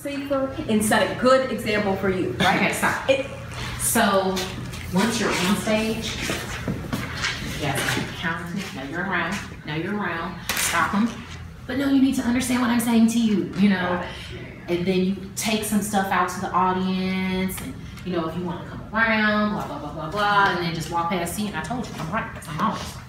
safer and set a good example for you, right? Okay, stop. It, So, once you're on stage, yes, count, now you're around, now you're around, stop them. But no, you need to understand what I'm saying to you, you know? And then you take some stuff out to the audience, and, you know, if you wanna come around, blah, blah, blah, blah, blah, and then just walk past you, and I told you, I'm right, I'm always right.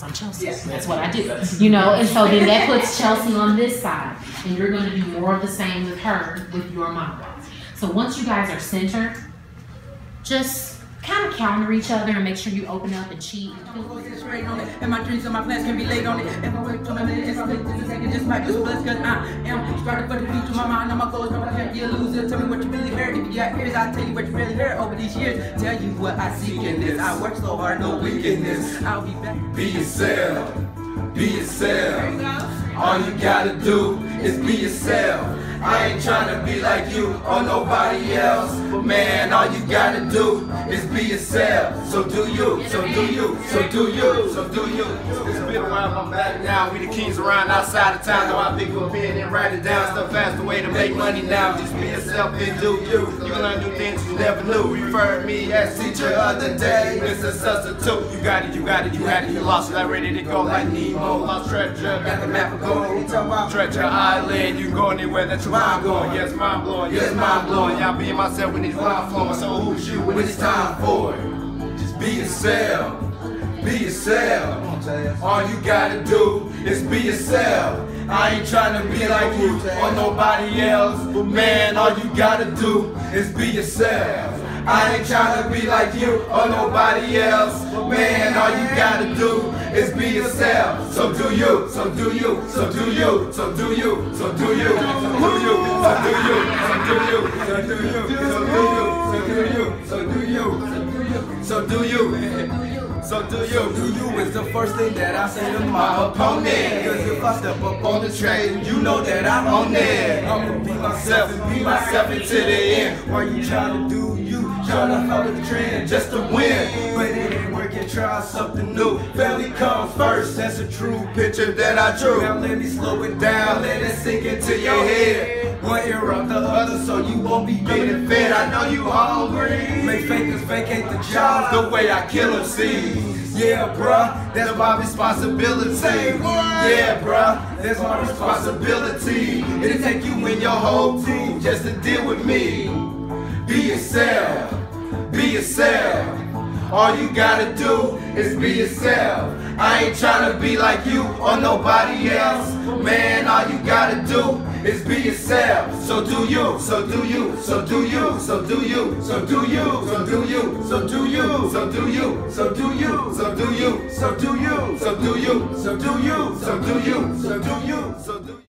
So I'm Chelsea, that's what I do, you know? And so then that puts Chelsea on this side, and you're gonna do more of the same with her, with your monologues. So once you guys are centered, just kind of counter each other and make sure you open up and cheat. straight on it. And my dreams and my plans can be laid on it. If I wait till a minute, it's a minute, just a second, just might be so cause I am started for the beat to my mind. Now my goals, but I can't be a loser. Tell me what you really heard. If you got ears, I'll tell you what you really heard over these years. Tell you what I seek in this. I work so hard, no weakness. I'll be back. Be yourself. Be yourself. All you gotta do is be yourself. I ain't tryna be like you or nobody else. But man, all you gotta do is be yourself. So do you, so do you, so do you, so do you. It's been around my back now. We the kings around outside of town. Though I think we'll pen and write it down. Stuff faster way to make money now. Just be yourself and do you. You can learn new things you never knew. Referred me as teacher other day. It's a substitute. You got it, you got it, you had it, you lost it. I'm ready to go like Nemo. Lost treasure, got the map of gold. Treasure Island, you go anywhere that your mind blowing, Yes, mind blowing, yes, mind blowing. Y'all being myself when these rhymes flowing. So who's you when it's time for it? Just be yourself. Be yourself. All you gotta do is be yourself. I ain't trying to be like you or nobody else. But man, all you gotta do is be yourself. I ain't trying to be like you or nobody else. Man, all you gotta do is be yourself. So do you, so do you, so do you, so do you, so do you, so do you, so do you, so do you, so do you, so do you, so do you, so do you. So do you, do you is the first thing that I say to my opponent. Cause if I step up on the train, you know that I'm on there. I'ma be myself and be myself into the end. While you trying to do you, trying to follow the trend just to win. But it ain't working, try something new. Family comes first, that's a true picture that I drew. Now let me slow it down, let it sink into your head. One ear up the other so you won't be getting fed. I know you hungry. Make fakers vacate the job the way I kill them see. Yeah, bruh, that's my responsibility. Yeah, bruh, that's my responsibility. It'll take you and your whole team just to deal with me. Be yourself. Be yourself. All you gotta do is be yourself. I ain't tryna be like you or nobody else. Man, all you gotta do is be yourself. So do you, so do you, so do you, so do you, so do you, so do you, so do you, so do you, so do you, so do you, so do you, so do you, so do you, so do you, so do you, so do you.